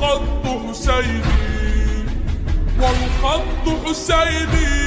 والخط حسيني. والخط حسيني.